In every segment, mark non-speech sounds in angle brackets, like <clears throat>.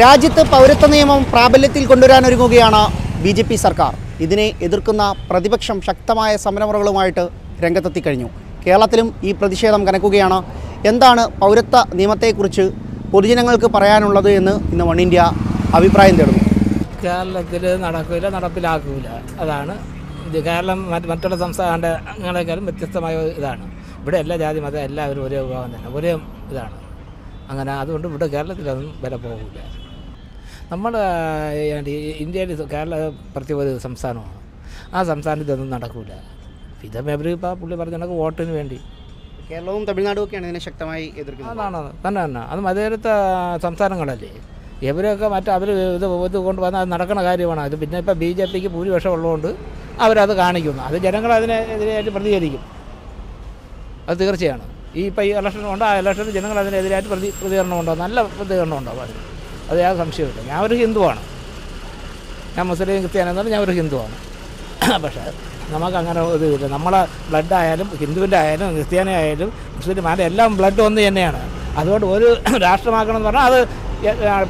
രാജ്യത്ത് പൗരത്വ നിയമം പ്രാബല്യത്തിൽ കൊണ്ടുവരാനൊരുങ്ങുകയാണ് ബി ജെ പി സർക്കാർ. ഇതിനെ എതിർക്കുന്ന പ്രതിപക്ഷം ശക്തമായ സമരമുറകളുമായിട്ട് രംഗത്തെത്തിക്കഴിഞ്ഞു. കേരളത്തിലും ഈ പ്രതിഷേധം കനക്കുകയാണ്. എന്താണ് പൗരത്വ നിയമത്തെക്കുറിച്ച് പൊതുജനങ്ങൾക്ക് പറയാനുള്ളത് എന്ന് ഇന്ന് വൺ ഇന്ത്യ അഭിപ്രായം തേടുന്നു. കേരളത്തിൽ നടക്കില്ല നടപ്പിലാക്കില്ല അതാണ് ഇത്. കേരളം മറ്റ് മറ്റുള്ള സംസ്ഥാനങ്ങളെക്കാളും വ്യത്യസ്തമായ ഇതാണ്. ഇവിടെ എല്ലാ ജാതി മതം എല്ലാവരും ഒരേ വിഭാഗം തന്നെ ഒരേ ഇതാണ്. അങ്ങനെ അതുകൊണ്ട് ഇവിടെ കേരളത്തിലൊന്നും വില പോകില്ല നമ്മൾ ഇന്ത്യയിൽ കേരള പ്രത്യേക ഒരു സംസ്ഥാനമാണ്. ആ സംസ്ഥാനത്ത് ഇതൊന്നും നടക്കില്ല ഇതേ ഇപ്പോൾ പുള്ളി പറഞ്ഞ കണക്ക് വോട്ടിന് വേണ്ടി. കേരളവും തമിഴ്നാടും ഒക്കെയാണ് ഇതിനെ ശക്തമായി എതിർക്കുന്നത്. അതാണ് അത്. തന്നെ തന്നെ. അത് മതേരത്ത സംസ്ഥാനങ്ങളല്ലേ? ഇവരൊക്കെ മറ്റേ അവർ ഇത് ഇത് കൊണ്ടുവന്നാൽ അത് നടക്കുന്ന കാര്യമാണ്. അത് പിന്നെ ഇപ്പോൾ ബി ജെ പിക്ക് ഭൂരിപക്ഷം ഉള്ളതുകൊണ്ട് അവരത് കാണിക്കുന്നു. അത് ജനങ്ങൾ അതിനെതിരായിട്ട് പ്രതികരിക്കും. അത് തീർച്ചയാണ്. ഈ ഇപ്പോൾ ഈ ഇലക്ഷൻ ഉണ്ട് ആ ഇലക്ഷനിൽ ജനങ്ങൾ അതിനെതിരായിട്ട് പ്രതി പ്രതികരണം ഉണ്ടോ? നല്ല പ്രതികരണം ഉണ്ടാവും അതിന് അത് ഞാൻ സംശയമില്ല ഞാൻ ഒരു ഹിന്ദുവാണ്. ഞാൻ മുസ്ലിം ക്രിസ്ത്യാനെന്ന് പറഞ്ഞാൽ ഞാൻ ഒരു ഹിന്ദുവാണ്. <clears throat> പക്ഷേ നമുക്ക് അങ്ങനെ ഒരു ഇല്ല. നമ്മളെ ബ്ലഡ് ആയാലും ഹിന്ദുവിന്റെ ആയാലും ക്രിസ്ത്യാനി ആയാലും മുസ്ലിം ആയാലും എല്ലാം ബ്ലഡ് ഒന്ന് തന്നെയാണ്. അതുകൊണ്ട് ഒരു <clears throat> രാഷ്ട്രമാക്കണമെന്ന് പറഞ്ഞാൽ അത്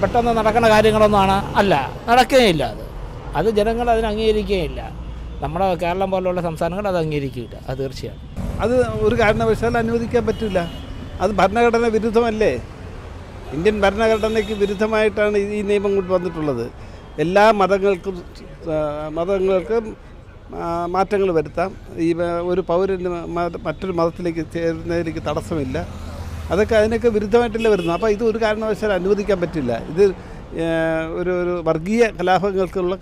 പെട്ടെന്ന് നടക്കുന്ന കാര്യങ്ങളൊന്നുമാണ്. അല്ല നടക്കുകയില്ല അത്. അത് ജനങ്ങൾ അതിന് അംഗീകരിക്കുകയില്ല. നമ്മുടെ കേരളം പോലുള്ള സംസ്ഥാനങ്ങൾ അത് അംഗീകരിക്കുകയില്ല. അത് തീർച്ചയാണ് അത് ഒരു കാരണവശാലും അനുവദിക്കാൻ പറ്റില്ല. അത് ഭരണഘടന വിരുദ്ധമല്ലേ? ഇന്ത്യൻ ഭരണഘടനയ്ക്ക് വിരുദ്ധമായിട്ടാണ് ഈ നിയമം കൊണ്ട് വന്നിട്ടുള്ളത്. എല്ലാ മതങ്ങൾക്കും മതങ്ങൾക്കും മാറ്റങ്ങൾ വരുത്താം. ഈ ഒരു പൗരന് മറ്റൊരു മതത്തിലേക്ക് ചേരുന്നതിലേക്ക് തടസ്സമില്ല. അതൊക്കെ അതിനൊക്കെ വിരുദ്ധമായിട്ടല്ലേ വരുന്നത്? അപ്പോൾ ഇത് ഒരു കാരണവശാലും അനുവദിക്കാൻ പറ്റില്ല. ഇത് ഒരു ഒരു വർഗീയ കലാപങ്ങൾക്കുള്ള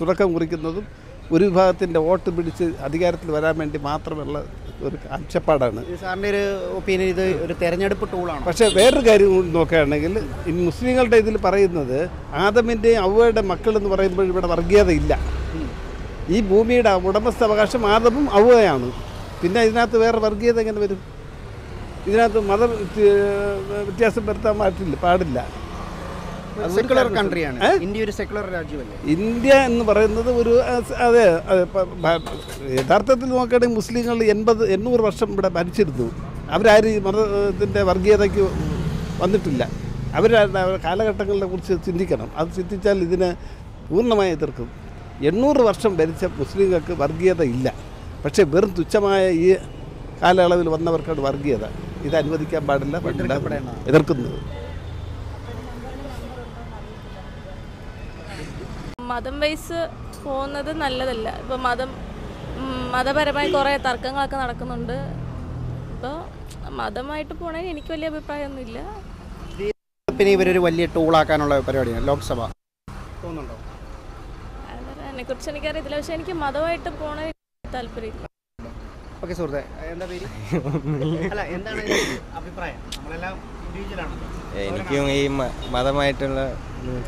തുടക്കം കുറിക്കുന്നതും ഒരു വിഭാഗത്തിന്റെ വോട്ട് പിടിച്ച് അധികാരത്തിൽ വരാൻ വേണ്ടി മാത്രമുള്ള ഒരു കാഴ്ചപ്പാടാണ്. സാറിന്റെ ഒരു ഒപ്പീനിയൻ ഇത് ഒരു തെരഞ്ഞെടുപ്പ് ടൂളാണ് പക്ഷേ വേറൊരു കാര്യം കൂടി നോക്കുകയാണെങ്കിൽ ഈ മുസ്ലിങ്ങളുടെ ഇതിൽ പറയുന്നത് ആദമിന്റെയും അവയുടെ മക്കൾ എന്ന് പറയുമ്പോൾ ഇവിടെ വർഗീയത ഇല്ല. ഈ ഭൂമിയുടെ ഉടമസ്ഥാവകാശം ആദമും അവയാണ്. പിന്നെ ഇതിനകത്ത് വേറെ വർഗീയത എങ്ങനെ വരും? ഇതിനകത്ത് മത വ്യത്യ- വ്യത്യാസം വരുത്താൻ പാടില്ല പാടില്ല. സെക്കുലർ കൺട്രിയാണ് ഇന്ത്യ ഒരു സെക്കുലർ രാജ്യമല്ലേ? ഇന്ത്യ എന്ന് പറയുന്നത് ഒരു അതെ യഥാർത്ഥത്തിൽ നോക്കുകയാണെങ്കിൽ മുസ്ലിങ്ങൾ എൺപത് എണ്ണൂറ് വർഷം ഇവിടെ ഭരിച്ചിരുന്നു. അവരാരും മതത്തിന്റെ വർഗീയതയ്ക്ക് വന്നിട്ടില്ല. അവർ കാലഘട്ടങ്ങളെ കുറിച്ച് ചിന്തിക്കണം. അത് ചിന്തിച്ചാൽ ഇതിനെ പൂർണമായി എതിർക്കും. എണ്ണൂറ് വർഷം ഭരിച്ച മുസ്ലിങ്ങൾക്ക് വർഗീയത ഇല്ല. പക്ഷേ വെറും തുച്ഛമായ ഈ കാലയളവിൽ വന്നവർക്കാണ് വർഗീയത. ഇത് അനുവദിക്കാൻ പാടില്ല എതിർക്കുന്നത്. മതം വൈസ് പോകുന്നത് നല്ലതല്ല. ഇപ്പോൾ മതം മതപരമായി കുറേ തർക്കങ്ങളൊക്കെ നടക്കുന്നുണ്ട്. അപ്പോൾ മതമായിട്ട് പോണതിന് എനിക്ക് വലിയ അഭിപ്രായമൊന്നുമില്ല. പിന്നെ ഇവരൊരു വലിയ ടൂളാക്കാനുള്ള പരിപാടിയാണ് ലോക്സഭ. തോന്നുന്നുണ്ടോ? അതിനെക്കുറിച്ച് എനിക്കറിയത്തില്ല. പക്ഷെ എനിക്ക് മതമായിട്ട് പോണ താല്പര്യം ഓക്കെ സുഹൃത്തെ എന്താ പേര്? <laughs> അല്ല എന്താണ് അഭിപ്രായം? നമ്മളെല്ലാം ഇൻഡിവിജ്വൽ ആണ് എനിക്കും ഈ മതമായിട്ടുള്ള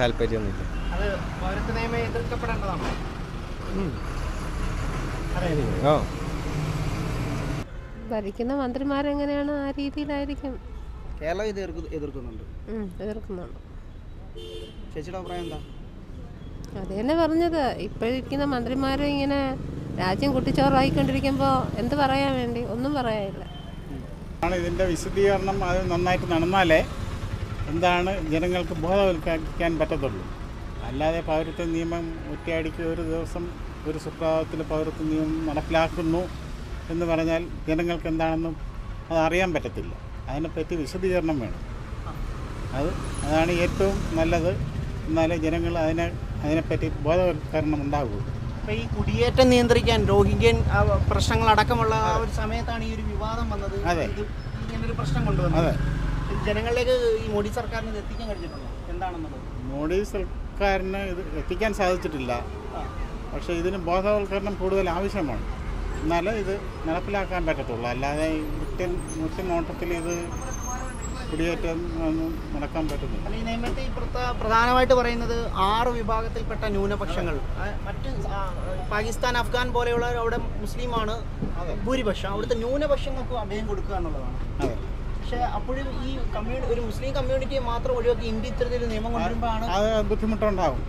താല്പര്യമൊന്നുമില്ല. അത് പൗരത്വ നിയമം എതിർക്കപ്പെടേണ്ടതാണോ? ഓ. ഭരിക്കുന്ന മന്ത്രിമാരെങ്ങനെയാണ് ആ രീതിയിലായിരിക്കും? കേരളം ഇത് എതിർക്ക് എതിർക്കുന്നുണ്ട്. എതിർക്കുന്നുണ്ട്. ചേച്ചിയുടെ അഭിപ്രായം എന്താ? അത് തന്നെ പറഞ്ഞത്. ഇപ്പോഴിരിക്കുന്ന മന്ത്രിമാർ ഇങ്ങനെ രാജ്യം കുട്ടിച്ചോറായിക്കൊണ്ടിരിക്കുമ്പോൾ എന്ത് പറയാൻ വേണ്ടി? ഒന്നും പറയാനില്ല. ആണ് ഇതിന്റെ വിശദീകരണം അത് നന്നായിട്ട് നടന്നാലേ എന്താണ് ജനങ്ങൾക്ക് ബോധവൽക്കരിക്കാൻ പറ്റത്തുള്ളൂ. അല്ലാതെ പൗരത്വ നിയമം ഒറ്റയടിക്ക് ഒരു ദിവസം ഒരു സുപ്രഭാതത്തിൽ പൗരത്വ നിയമം നടപ്പിലാക്കുന്നു എന്ന് പറഞ്ഞാൽ ജനങ്ങൾക്ക് എന്താണെന്നും അത് അറിയാൻ പറ്റത്തില്ല. അതിനെപ്പറ്റി വിശദീകരണം വേണം. അത് അതാണ് ഏറ്റവും നല്ലത്. എന്നാലേ ജനങ്ങൾ അതിനെ അതിനെപ്പറ്റി ബോധവൽക്കരണം ഉണ്ടാകുള്ളൂ അപ്പോൾ ഈ കുടിയേറ്റം നിയന്ത്രിക്കാൻ രോഹിംഗ്യൻ പ്രശ്നങ്ങളടക്കമുള്ള ആ ഒരു സമയത്താണ് ഈ ഒരു വിവാദം വന്നത്. അതെ. ഇത് ഇങ്ങനൊരു പ്രശ്നം കൊണ്ടുവന്നത്. അതെ. ഇത് ജനങ്ങളിലേക്ക് ഈ മോഡി സർക്കാരിന് ഇത് എത്തിക്കാൻ കഴിഞ്ഞിട്ടുണ്ടോ? എന്താണെന്നുള്ളത്? മോഡി സർക്കാരിന് ഇത് എത്തിക്കാൻ സാധിച്ചിട്ടില്ല. പക്ഷേ ഇതിന് ബോധവൽക്കരണം കൂടുതൽ ആവശ്യമാണ്. എന്നാലേ ഇത് നടപ്പിലാക്കാൻ പറ്റത്തുള്ളൂ. അല്ലാതെ മുറ്റൻ മുറ്റൻ നോട്ടത്തിൽ ഇത് കുടിയേറ്റം ഒന്നും നടക്കാൻ പറ്റുന്നില്ല ഈ നിയമത്തെ ഇപ്പുറത്തെ പ്രധാനമായിട്ട് പറയുന്നത് ആറ് വിഭാഗത്തിൽപ്പെട്ട ന്യൂനപക്ഷങ്ങൾ. മറ്റ് പാകിസ്ഥാൻ അഫ്ഗാൻ പോലെയുള്ള അവിടെ മുസ്ലിമാണ് ഭൂരിപക്ഷം. അവിടുത്തെ ന്യൂനപക്ഷങ്ങൾക്ക് അഭയം കൊടുക്കുക എന്നുള്ളതാണ്. അതെ. പക്ഷേ അപ്പോഴും ഈ കമ്മ്യൂണി ഒരു മുസ്ലിം കമ്മ്യൂണിറ്റിയെ മാത്രം ഒഴിവാക്കി ഇന്ത്യ ഇത്തരത്തിലൊരു നിയമം കൊണ്ടുവരുമ്പോഴാണ് അത് ബുദ്ധിമുട്ടുണ്ടാവും.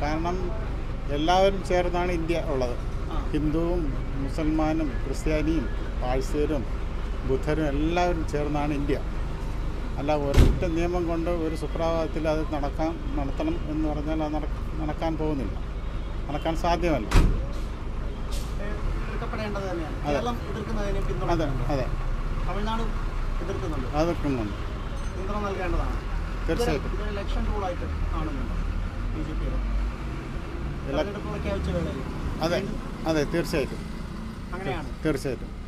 കാരണം എല്ലാവരും ചേർന്നാണ് ഇന്ത്യ ഉള്ളത്. ഹിന്ദുവും മുസൽമാനും ക്രിസ്ത്യാനിയും പാഴ്സ്യരും ബുദ്ധരും എല്ലാവരും ചേർന്നാണ് ഇന്ത്യ. അല്ല ഒരൊറ്റ നിയമം കൊണ്ട് ഒരു സുപ്രഭാതത്തിൽ അത് നടക്കാൻ നടത്തണം എന്ന് പറഞ്ഞാൽ അത് നട- നടക്കാൻ പോകുന്നില്ല. നടക്കാൻ സാധ്യമല്ല. അതെ. അതെ. തമിഴ്നാട് എതിർക്കുന്നുണ്ട്. പിന്തുണ നൽകേണ്ടതാണ്. തീർച്ചയായിട്ടും. ഇതൊരു ഇലക്ഷൻ ടൂളായിട്ട് കാണുന്നുണ്ട് ബി ജെ പിയുടെ ഇല- തെരഞ്ഞെടുപ്പ് പ്രഖ്യാപിച്ച വേളയിൽ അതെ അതെ തീർച്ചയായിട്ടും. അങ്ങനെയാണ്. തീർച്ചയായിട്ടും.